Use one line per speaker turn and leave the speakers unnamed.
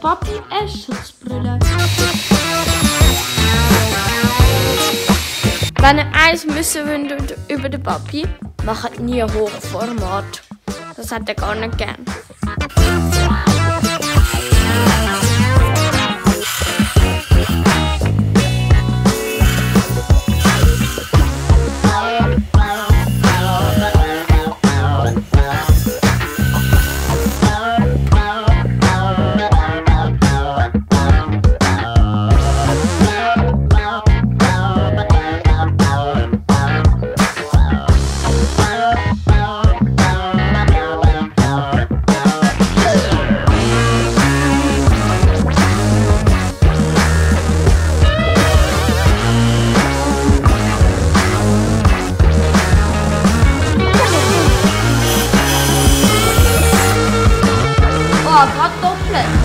Papi en Schutzbrille.
Er eins müssen wir über den Papi, macht nie Hochformat. Das hat er gar nicht gern. chocolate.